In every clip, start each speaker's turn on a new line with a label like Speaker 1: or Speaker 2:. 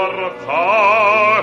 Speaker 1: forza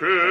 Speaker 1: che